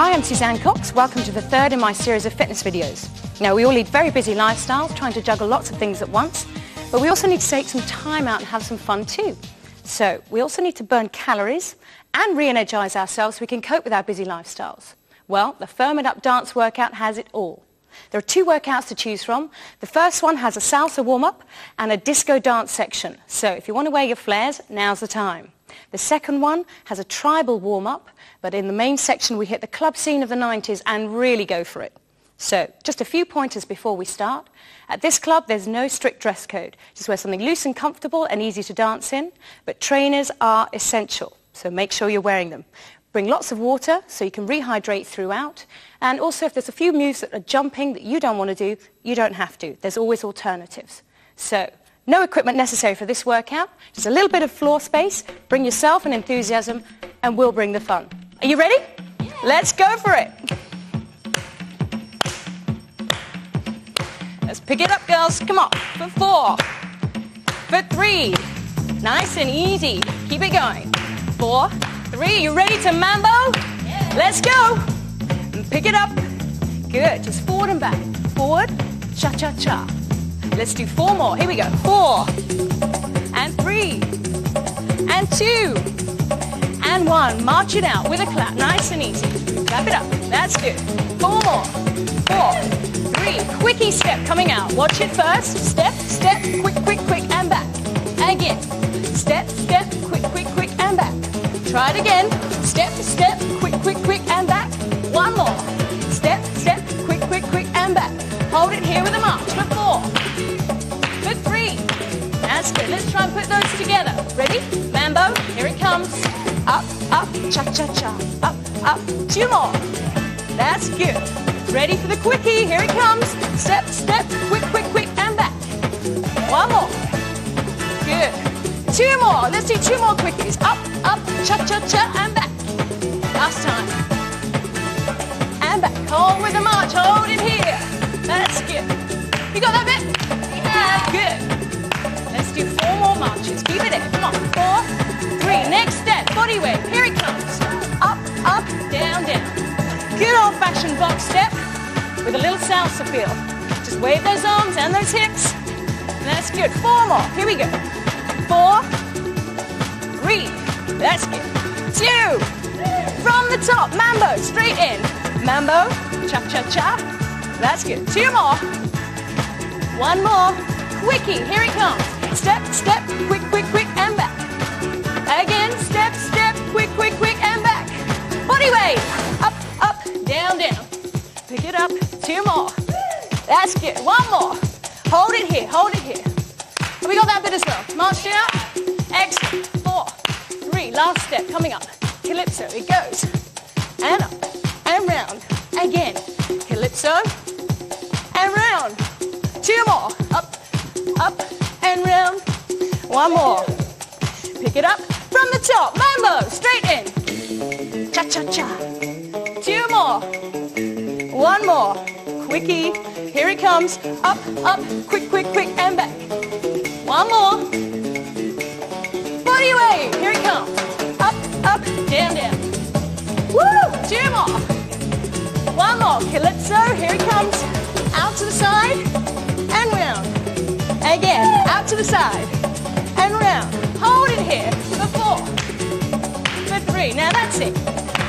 Hi, I'm Suzanne Cox. Welcome to the third in my series of fitness videos. Now, we all lead very busy lifestyles, trying to juggle lots of things at once, but we also need to take some time out and have some fun too. So we also need to burn calories and re-energize ourselves so we can cope with our busy lifestyles. Well, the Firm It Up dance workout has it all. There are two workouts to choose from. The first one has a salsa warm-up and a disco dance section. So if you want to wear your flares, now's the time. The second one has a tribal warm-up, but in the main section we hit the club scene of the 90s and really go for it. So just a few pointers before we start. At this club, there's no strict dress code. Just wear something loose and comfortable and easy to dance in, but trainers are essential, so make sure you're wearing them. Bring lots of water so you can rehydrate throughout. And also, if there's a few moves that are jumping that you don't want to do, you don't have to. There's always alternatives. So no equipment necessary for this workout. Just a little bit of floor space. Bring yourself and enthusiasm, and we'll bring the fun. Are you ready? Yeah. Let's go for it. Let's pick it up, girls. Come on. For four. For three. Nice and easy. Keep it going. Four. Three. You ready to mambo? Yeah. Let's go. Pick it up. Good. Just forward and back. Forward. Cha-cha-cha. Let's do four more. Here we go. Four. And three. And two and one. March it out with a clap, nice and easy. Clap it up, that's good. Four more, four, three. Quickie step coming out. Watch it first. Step, step, quick, quick, quick, and back. Again. Step, step, quick, quick, quick, and back. Try it again. Step, step, quick, quick, quick, and back. One more. Step, step, quick, quick, quick, and back. Hold it here with a march Let's try and put those together. Ready? Mambo, here it comes up, up, cha-cha-cha, up, up, two more. That's good. Ready for the quickie, here it comes. Step, step, quick, quick, quick, and back. One more. Good. Two more, let's do two more quickies. Up, up, cha-cha-cha, and back. Last time. And back, hold with the march, hold it here. That's good. You got that bit? Yeah, good. Let's do four more marches. Keep it in, come on. Four, three. Next step, body weight. Here it comes. Up, up, down, down. Good old-fashioned box step with a little salsa feel. Just wave those arms and those hips. That's good. Four more. Here we go. Four, three. That's good. Two. From the top, mambo, straight in. Mambo, cha-cha-cha. That's good. Two more. One more. Quickie, here it comes. Step, step, quick, quick, quick, and back. Again, step, step, quick, quick, quick, and back. Body weight. Up, up, down, down. Pick it up. Two more. That's good. One more. Hold it here. Hold it here. We got that bit as well. March it up. Exhale. Four, three. Last step coming up. Calypso. It goes. And up. And round. Again. Calypso. And round. Two more. Up, up, and round. One more. Pick it up. From the top, mambo, straight in. Cha-cha-cha. Two more. One more. Quickie. Here it comes. Up, up, quick, quick, quick, and back. One more. Body weight. Here it comes. Up, up, down, down. Woo! Two more. One more. Calypso. Here it comes. Out to the side. Again, out to the side and round. Hold it here for four, for three. Now that's it.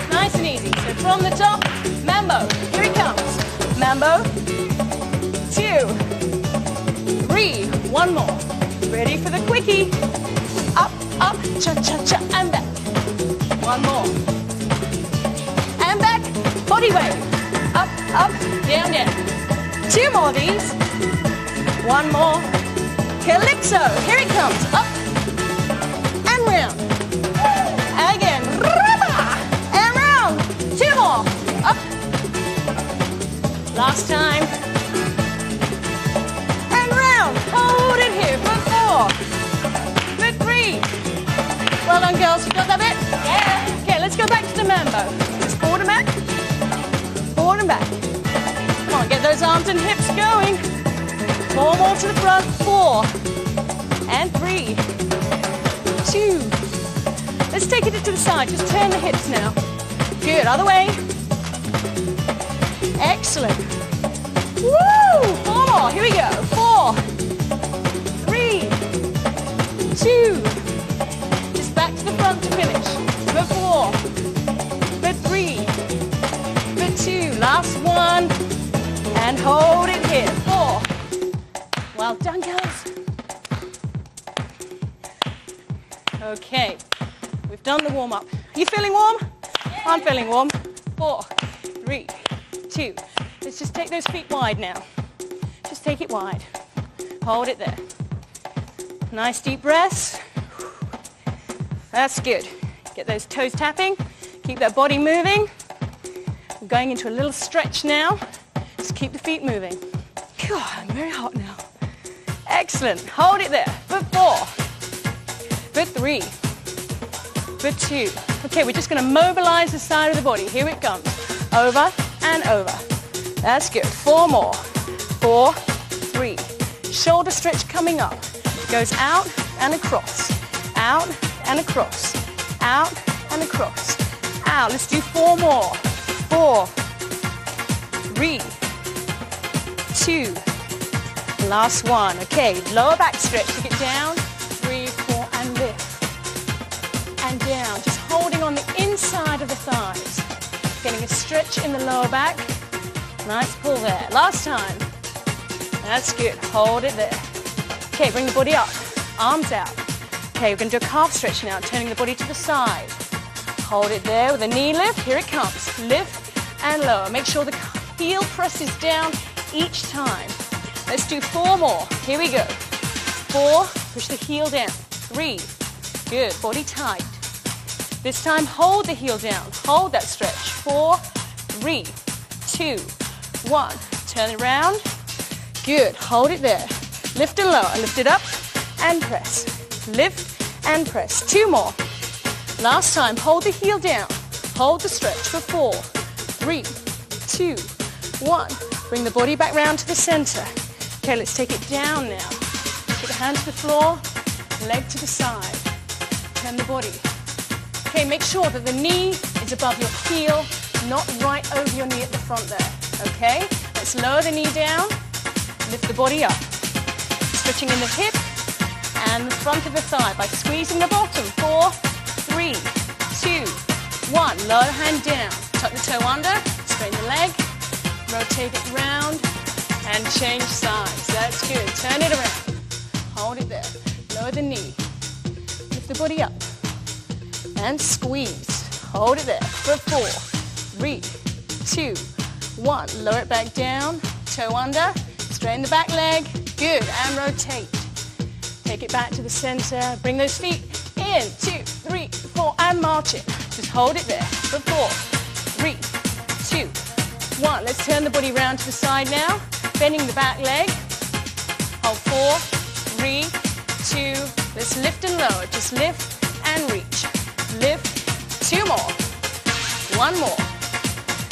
Nice and easy. So from the top, mambo. Here it comes. Mambo. Two, three. One more. Ready for the quickie. Up, up, cha-cha-cha, and back. One more. And back. Body. Up, up, down, down. Two more of these. One more. Calypso. Here it comes. Up, and round. Again. And round. Two more. Up. Last time. And round. Hold it here for four. For three. Well done, girls. You got that bit? Yeah. Okay, let's go back to the mambo. Let's forward and back. Forward and back. Come on, get those arms and hips going. Four more to the front. Four. And three two. Let's take it to the side. Just turn the hips now. Good. Other way. Excellent. Woo! Four more. Here we go. Four, three, two. Just back to the front to finish. For four, for three, for two. Last one. And hold it here. Four. Well done, girls. Okay. We've done the warm up. You feeling warm? I'm feeling warm. Four, three, two. Let's just take those feet wide now. Just take it wide. Hold it there. Nice deep breaths. That's good. Get those toes tapping. Keep that body moving. We're going into a little stretch now. Just keep the feet moving. God, I'm very hot now. Excellent. Hold it there. For four. For three. For two. Okay, we're just going to mobilize the side of the body. Here it comes. Over and over. That's good. Four more. Four, three. Shoulder stretch coming up. Goes out and across. Out and across. Out and across. Out. Let's do four more. Four, three, two. Last one. Okay, lower back stretch. Take it down. Three, four, and lift. And down. Just holding on the inside of the thighs. Getting a stretch in the lower back. Nice pull there. Last time. That's good. Hold it there. Okay, bring the body up. Arms out. Okay, we're going to do a calf stretch now, turning the body to the side. Hold it there with a knee lift. Here it comes. Lift and lower. Make sure the heel presses down each time. Let's do four more. Here we go. Four. Push the heel down. Three. Good. Body tight. This time, hold the heel down. Hold that stretch. Four, three, two, one. Turn around. Good. Hold it there. Lift and lower. Lift it up and press. Lift and press. Two more. Last time. Hold the heel down. Hold the stretch for four, three, two, one. Bring the body back round to the center. Okay, let's take it down now. Put the hand to the floor, leg to the side. Turn the body. Okay, make sure that the knee is above your heel, not right over your knee at the front there. Okay, let's lower the knee down, lift the body up. Stretching in the hip and the front of the thigh by squeezing the bottom. Four, three, two, one. Lower hand down. Tuck the toe under, straighten the leg, rotate it round, and change sides. That's good. Turn it around. Hold it there. Lower the knee. Lift the body up. And squeeze. Hold it there for four, three, two, one. Lower it back down. Toe under. Straighten the back leg. Good. And rotate. Take it back to the center. Bring those feet in. Two, three, four. And march it. Just hold it there for four, three, two, one. Let's turn the body round to the side now. Bending the back leg. Hold four, three, two. Let's lift and lower. Just lift and reach. Lift. Two more. One more.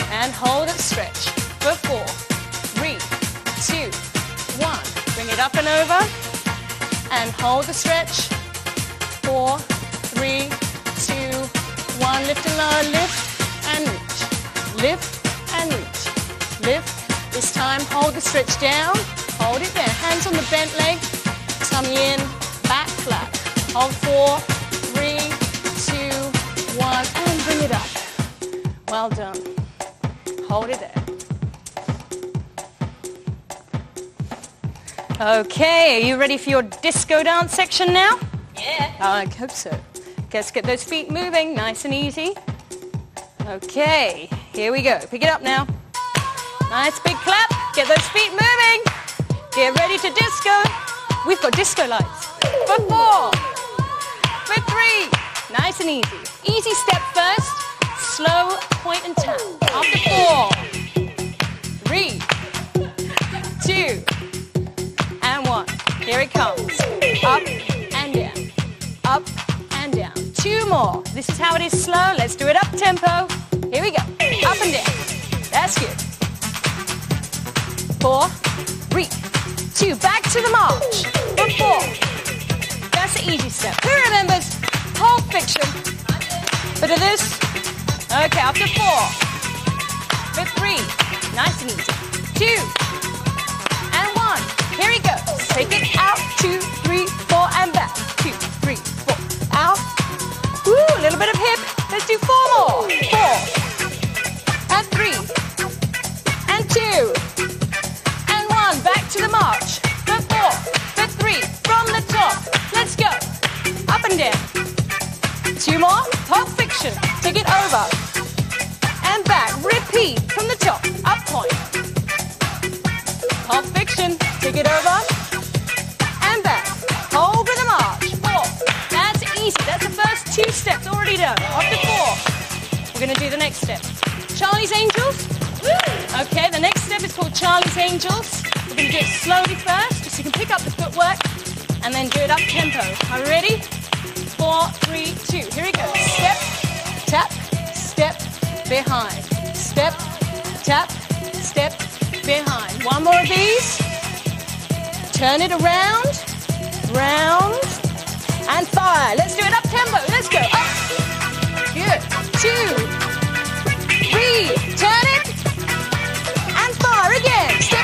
And hold it, stretch. For four, three, two, one. Bring it up and over. And hold the stretch. Four, three, two, one. Lift and lower. Lift and reach. Lift and reach. Lift. This time, hold the stretch down. Hold it there. Hands on the bent leg. Tummy in. Back flat. Hold four, three, two, one. And bring it up. Well done. Hold it there. Okay, are you ready for your disco dance section now? Yeah. Oh, I hope so. Let's get those feet moving, nice and easy. Okay, here we go. Pick it up now. Nice. Get those feet moving. Get ready to disco. We've got disco lights. For four. For three. Nice and easy. Easy step first. Slow point and tap. After four. Three. Two. And one. Here it comes. Up and down. Up and down. Two more. This is how it is slow. Let's do it up tempo. Here we go. Up and down. That's good. Four, three, two. Back to the march. For four. That's the easy step. Who remembers Pulp Fiction? Bit of this. Okay, after four. for three. Nice and easy. Two. And one. Here he goes. Take it out. Two, three, four, and back. Two, three, four. Out. Woo, a little bit of hip. Let's do four more. Four. And three. And two. One. Back to the march. Four. Three. From the top. Let's go. Up and down. Two more. Pulp Fiction. Take it over. And back. Repeat from the top. Up point. Pulp Fiction. Take it over. And back. Over the march. Four. That's easy. That's the first two steps already done. Up to four. We're going to do the next step. Charlie's Angels. Okay, the next step is called Charlie's Angels. We're going to do it slowly first, just so you can pick up the footwork, and then do it up tempo. Are you ready? Four, three, two. Here we go. Step, tap, step, behind. Step, tap, step, behind. One more of these. Turn it around, round, and fire. Let's do it up tempo. Let's go. Up. Good. Two, three. Turn it, and fire again. Step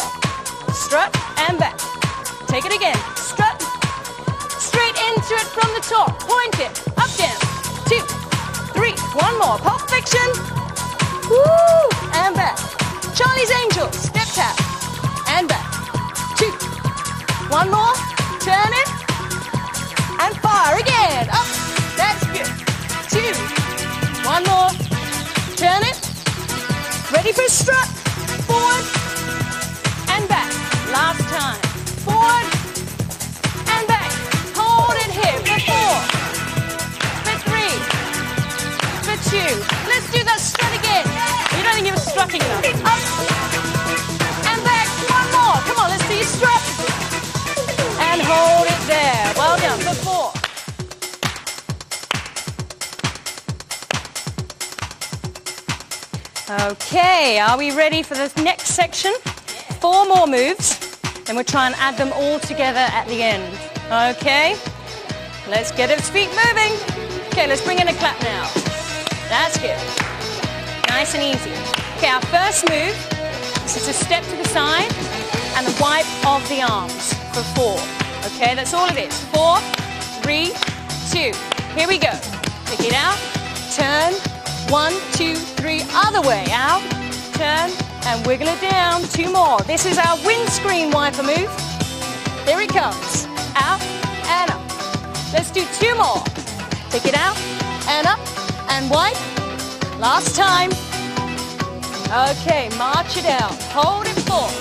Strut and back. Take it again. Strut. Straight into it from the top. Point it. Up, down. Two, three. One more. Pulp Fiction. Woo! And back. Charlie's Angels. Step tap. Strutting enough. Up. And back. One more. Come on, let's see you strut. And hold it there. Well done. For four. Okay, are we ready for the next section? Four more moves, and we'll try and add them all together at the end. Okay, let's get its feet moving. Okay, let's bring in a clap now. That's good. Nice and easy. Okay, our first move is just a step to the side and a wipe of the arms for four. Okay, that's all it is. Four, three, two. Here we go. Take it out, turn, one, two, three, other way, out, turn, and wiggle it down. Two more. This is our windscreen wiper move. Here it comes. Out and up. Let's do two more. Take it out and up and wipe. Last time. Okay, march it out. Hold it full.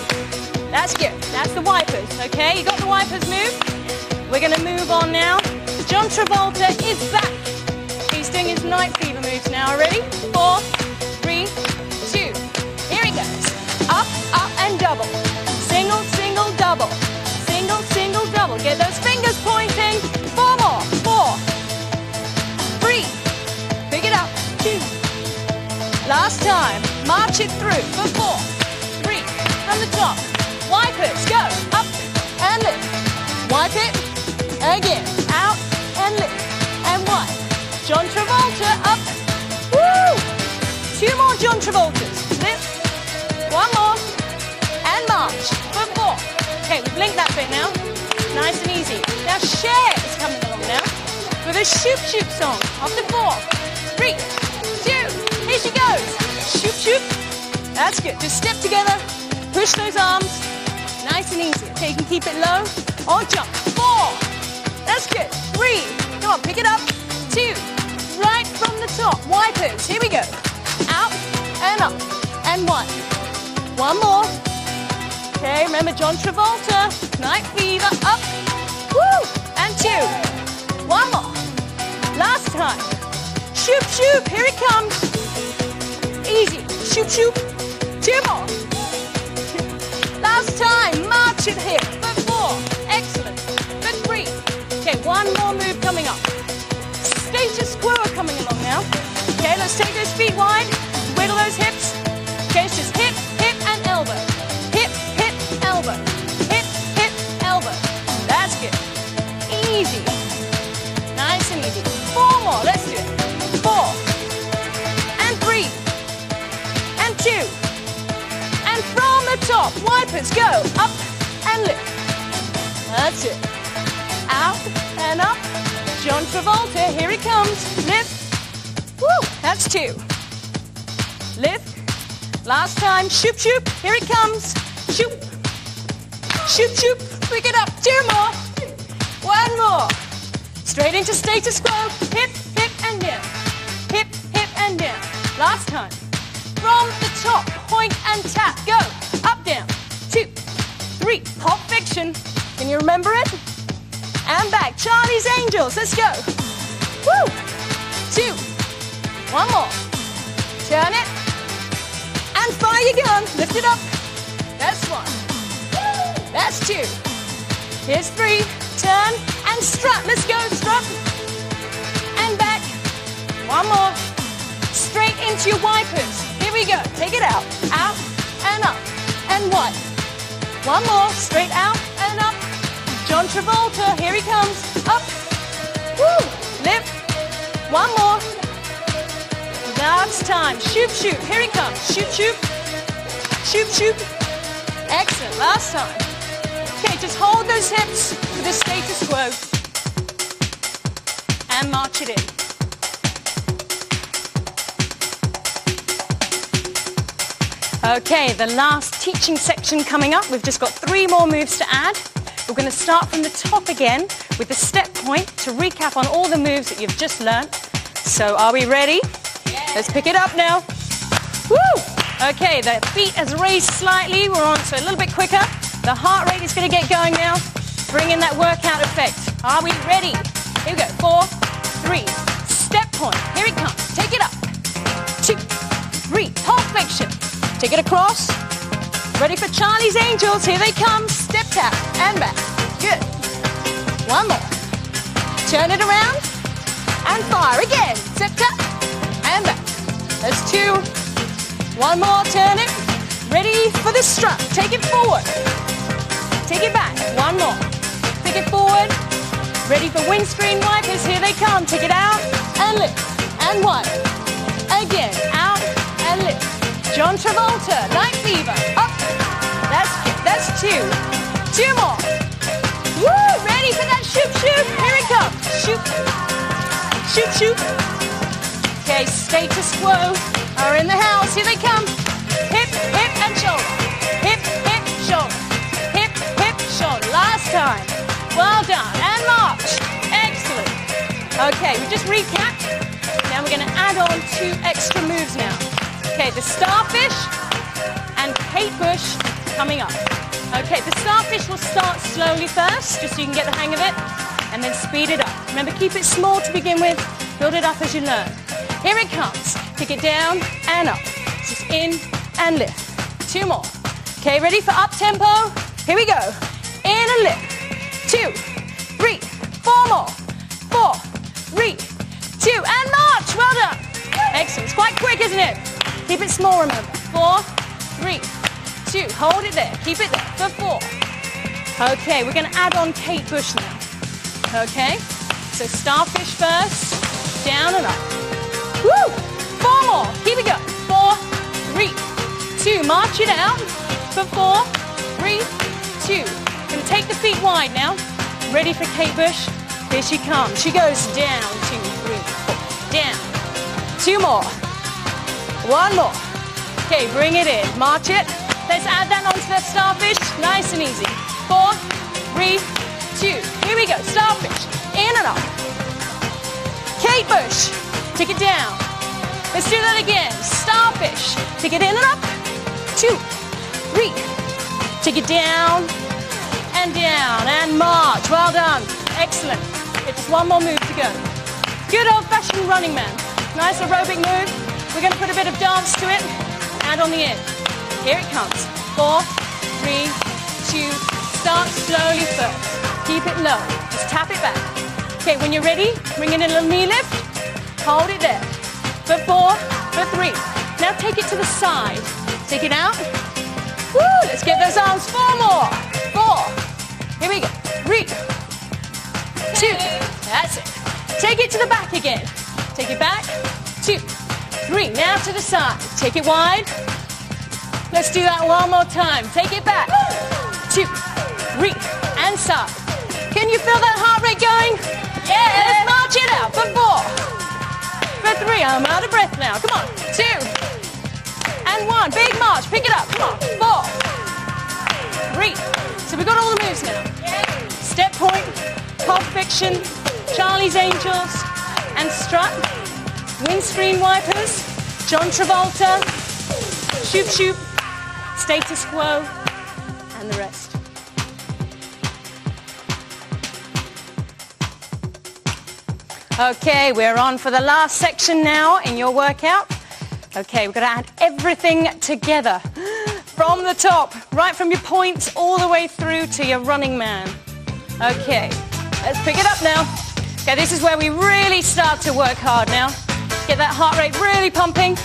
That's good. That's the wipers. Okay, you got the wipers move. We're going to move on now. John Travolta is back. He's doing his night fever moves now. Ready? Four, three, two. Here he goes. Up, up, and double. Single, single, double. Single, single, double. Get those fingers pointing. Four more. Four. Three. Pick it up. Two. Last time. March it through for four. Three. From the top. Wipers. Go. Up and lift. Wipe it. Again. Out and lift. And wipe. John Travolta up. Woo! Two more John Travoltas. Lift. One more. And march for four. Okay, we've linked that bit now. Nice and easy. Now Cher is coming along now with a shoop shoop song. After four, three, two, here she goes. Shoop shoop. That's good. Just step together. Push those arms. Nice and easy. Okay, you can keep it low or jump. Four. That's good. Three. Come on, pick it up. Two. Right from the top. Wipers. Here we go. Out and up. And one. One more. Okay, remember John Travolta. Night fever, up. Woo! And two. One more. Last time. Shoop, shoop, here it comes. Easy. Shoop, shoop. Two more. Last time. March it here. For four. Excellent. For three. Okay, one more move coming up. Status quo coming along now. Okay, let's take those feet wide. Wiggle those hips. Okay, it's just wipers go. Up and lift. That's it. Out and up. John Travolta, here he comes. Lift. Woo, that's two. Lift. Last time. Shoop, shoop. Here it comes. Shoop. Shoop, shoop. Pick it up. Two more. One more. Straight into status quo. Hip, hip, and down. Hip, hip, and down. Last time. From the top. Point and tap. Go. Three. Pulp Fiction. Can you remember it? And back. Charlie's Angels. Let's go. Woo. Two. One more. Turn it. And fire your gun. Lift it up. That's one. That's two. Here's three. Turn and strut. Let's go. Strut. And back. One more. Straight into your wipers. Here we go. Take it out. Out and up. And one. One more. Straight out and up. John Travolta. Here he comes. Up. Woo. Lift. One more. Last time. Shoop, shoop. Here he comes. Shoop, shoop. Shoop, shoop. Excellent. Last time. Okay, just hold those hips for the status quo. And march it in. Okay, the last teaching section coming up. We've just got three more moves to add. We're going to start from the top again with the step point to recap on all the moves that you've just learnt. So, are we ready? Let's pick it up now. Woo! Okay, the feet has raised slightly. We're on to a little bit quicker. The heart rate is going to get going now. Bring in that workout effect. Are we ready? Here we go. Four, three. Step point. Here it comes. Take it up. Two, three. Pulp Fiction. Take it across. Ready for Charlie's Angels. Here they come. Step tap and back. Good. One more. Turn it around and fire again. Step tap and back. That's two. One more. Turn it. Ready for the strut. Take it forward. Take it back. One more. Take it forward. Ready for windscreen wipers. Here they come. Take it out and lift. And one. Again. John Travolta. Night fever. Up. That's that's two. Two more. Woo! Ready for that shoop shoop. Here it comes. Shoop. Shoop shoop. Okay, status quo are in the house. Here they come. Hip, hip, and shoulder. Hip, hip, shoulder. Hip, hip, shoulder. Last time. Well done. And march. Excellent. Okay, we just recapped. Now we're going to add on two extra moves now. Okay, the starfish and Kate Bush coming up. Okay, the starfish will start slowly first, just so you can get the hang of it, and then speed it up. Remember, keep it small to begin with, build it up as you learn. Here it comes. Kick it down and up. Just in and lift. Two more. Okay, ready for up tempo? Here we go. In and lift. Two, three, four more. Four, three, two, and march. Well done. Excellent. It's quite quick, isn't it? Keep it small, remember. Four, three, two. Hold it there. Keep it there for four. Okay, we're going to add on Kate Bush now. Okay, so starfish first, down and up. Woo! Four more. Keep it going. Four, three, two. March it out for four, three, two. Gonna take the feet wide now. Ready for Kate Bush? Here she comes. She goes down, two, three, four. Down. Two more. One more. Okay, bring it in. March it. Let's add that onto the starfish. Nice and easy. Four, three, two. Here we go. Starfish. In and up. Kate Bush. Take it down. Let's do that again. Starfish. Take it in and up. Two, three, Take it down and down and march. Well done. Excellent. It's just one more move to go. Good old-fashioned running man. Nice aerobic move. We're going to put a bit of dance to it. And on the end. Here it comes. Four, three, two. Start slowly first. Keep it low. Just tap it back. Okay, when you're ready, bring in a little knee lift. Hold it there. For four, for three. Now take it to the side. Take it out. Woo! Let's get those arms. Four more. Four. Here we go. Three. Two. That's it. Take it to the back again. Take it back. Two. Three. Now to the side. Take it wide. Let's do that one more time. Take it back. Two. Three. And side. Can you feel that heart rate going? Yeah. Let's march it out for four. For three. I'm out of breath now. Come on. Two. And one. Big march. Pick it up. Come on. Four. Three. So we've got all the moves now. Step point, Pulp Fiction, Charlie's Angels, and Strut. Windscreen wipers, John Travolta, Shoop Shoop, Status Quo, and the rest. Okay, we're on for the last section now in your workout. Okay, we're going to add everything together from the top, right from your points all the way through to your running man. Okay, let's pick it up now. Okay, this is where we really start to work hard now. Get that heart rate really pumping.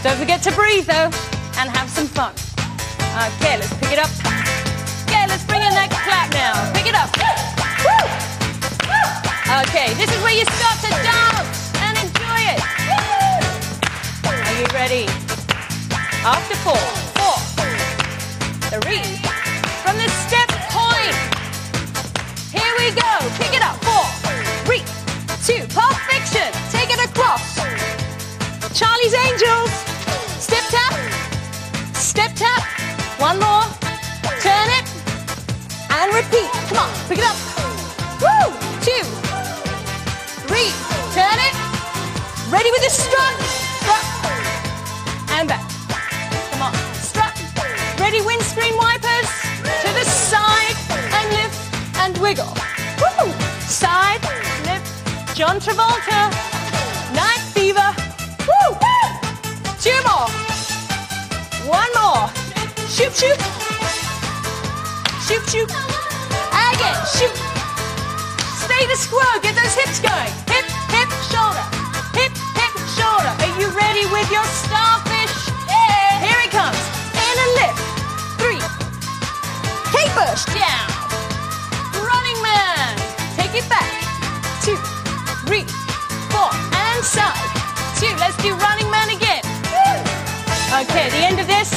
Don't forget to breathe though, and have some fun. Okay, let's pick it up. Okay, let's bring in that clap now. Pick it up. Okay, this is where you start to dance and enjoy it. Are you ready? After four, four, three, from the step point. Here we go. Pick it up. Four, three, two. Pulp Fiction. Take it across. Charlie's Angels. Step tap. Step tap. One more. Turn it. And repeat. Come on. Pick it up. Woo. Two. Three. Turn it. Ready with the strut. Strut. And back. Come on. Strut. Ready windscreen wipers. To the side. And lift and wiggle. Woo! Side, lift, John Travolta, Shoop, shoop. Shoop, shoop. Again, shoop. Stay the squirrel. Get those hips going. Hip, hip, shoulder. Hip, hip, shoulder. Are you ready with your starfish? Yeah. Here it comes. In a lift. Three. Caper. Down. Running man. Take it back. Two, three, four, and side. Two. Let's do running man again. Okay, the end of this,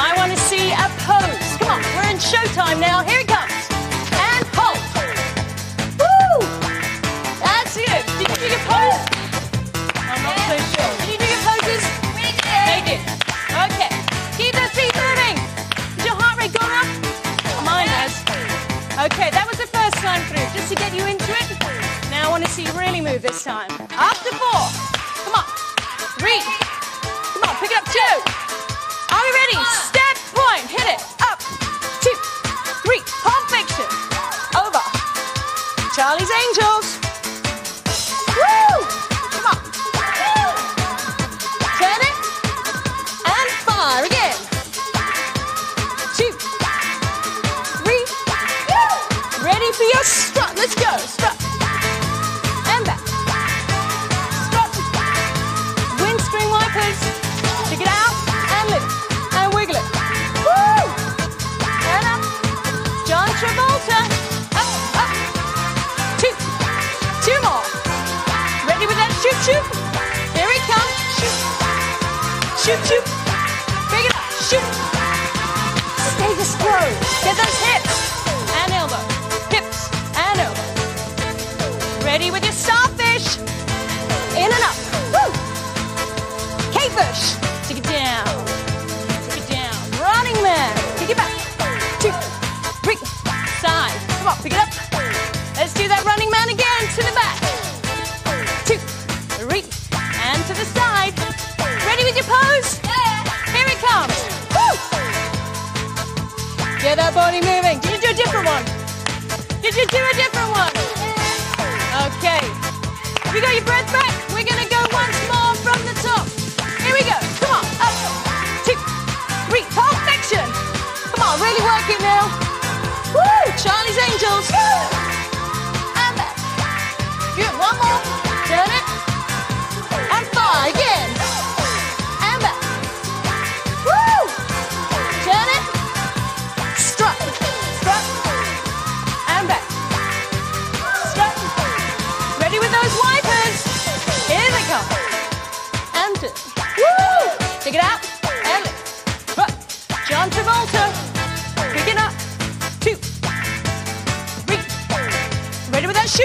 I want to see a pose. Come on, we're in showtime now. Here it comes. And hold. Woo! That's it. Did you do your pose? I'm not so sure. Did you do your poses? They did. Okay. Keep those feet moving. Has your heart rate gone up? Mine has. Okay, that was the first time through, just to get you into it. Now I want to see you really move this time. After four. Come on. Three. Come on, pick it up. Two. Ready? Step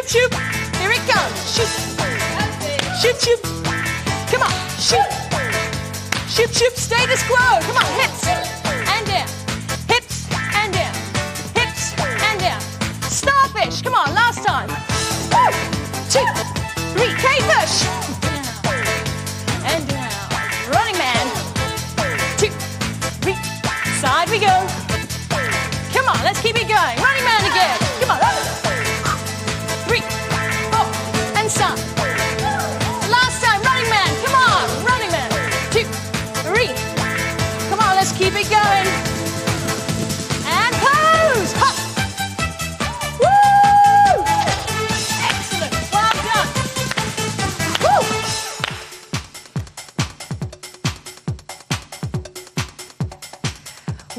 Shoop shoop. Here it comes. Shoop. Shoop shoop. Come on. Shoop. Shoop shoop. Status quo. Come on. Hips. Keep it going. And pose. Hop. Woo! Excellent. Well done. Woo!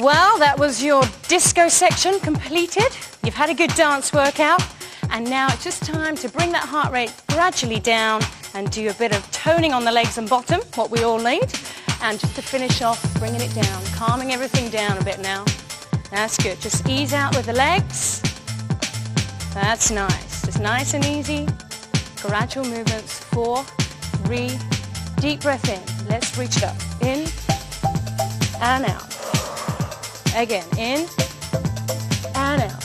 Well, that was your disco section completed. You've had a good dance workout. And now it's just time to bring that heart rate gradually down and do a bit of toning on the legs and bottom, what we all need. And just to finish off, bringing it down, calming everything down a bit now. That's good. Just ease out with the legs. That's nice. Just nice and easy. Gradual movements. Four, three, deep breath in. Let's reach it up. In and out. Again, in and out.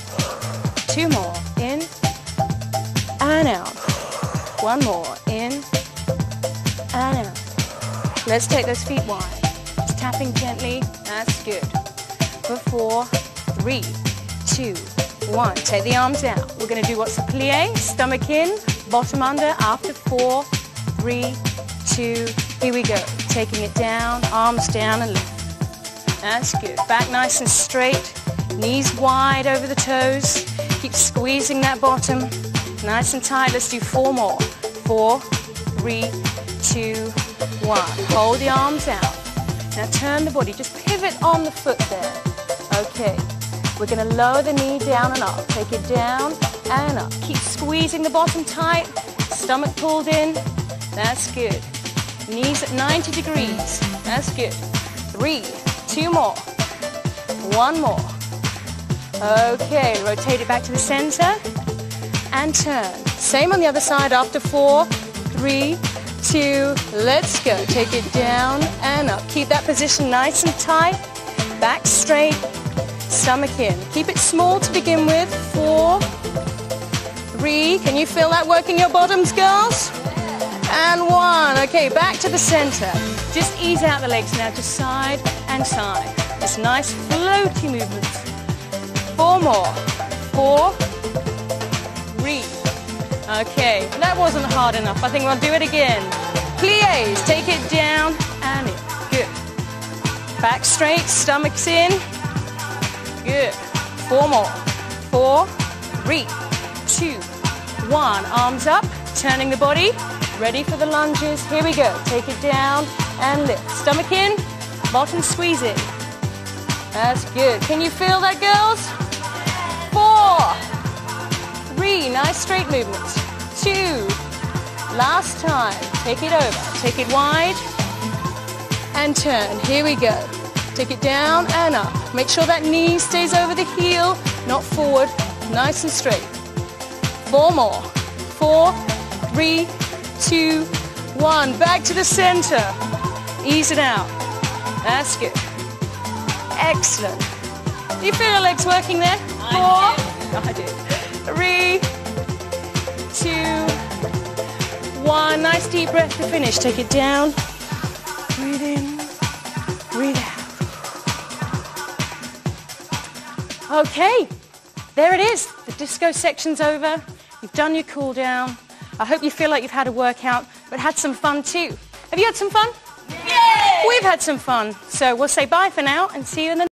Two more. In and out. One more. In. Let's take those feet wide. Just tapping gently. That's good. For four, three, two, one. Take the arms out. We're going to do what's a plie, stomach in, bottom under. After four, three, two, here we go. Taking it down, arms down and lift. That's good. Back nice and straight. Knees wide over the toes. Keep squeezing that bottom. Nice and tight. Let's do four more. Four, three, two, one. Hold the arms out. Now turn the body. Just pivot on the foot there. Okay. We're going to lower the knee down and up. Take it down and up. Keep squeezing the bottom tight. Stomach pulled in. That's good. Knees at 90 degrees. That's good. Three, two more. One more. Okay, rotate it back to the center and turn. Same on the other side after four, three, two, let's go. Take it down and up. Keep that position nice and tight. Back straight, stomach in. Keep it small to begin with. Four, three. Can you feel that working your bottoms, girls? And one. Okay, back to the center. Just ease out the legs now to side and side. Just nice floaty movements. Four more. Four. Okay, that wasn't hard enough. I think we'll do it again. Plies, take it down and in. Good. Back straight, stomach's in. Good. Four more. Four, three, two, one. Arms up, turning the body. Ready for the lunges. Here we go. Take it down and lift. Stomach in, bottom squeeze in. That's good. Can you feel that, girls? Three, nice straight movements. Two, last time. Take it over. Take it wide and turn. Here we go. Take it down and up. Make sure that knee stays over the heel, not forward. Nice and straight. Four more. Four, three, two, one. Back to the center. Ease it out. That's good. Excellent. Do you feel your legs working there? Four. I do. Three, two, one. Nice deep breath to finish. Take it down. Breathe in. Breathe out. Okay, there it is. The disco section's over. You've done your cool down. I hope you feel like you've had a workout, but had some fun too. Have you had some fun? Yay! We've had some fun. So we'll say bye for now and see you in the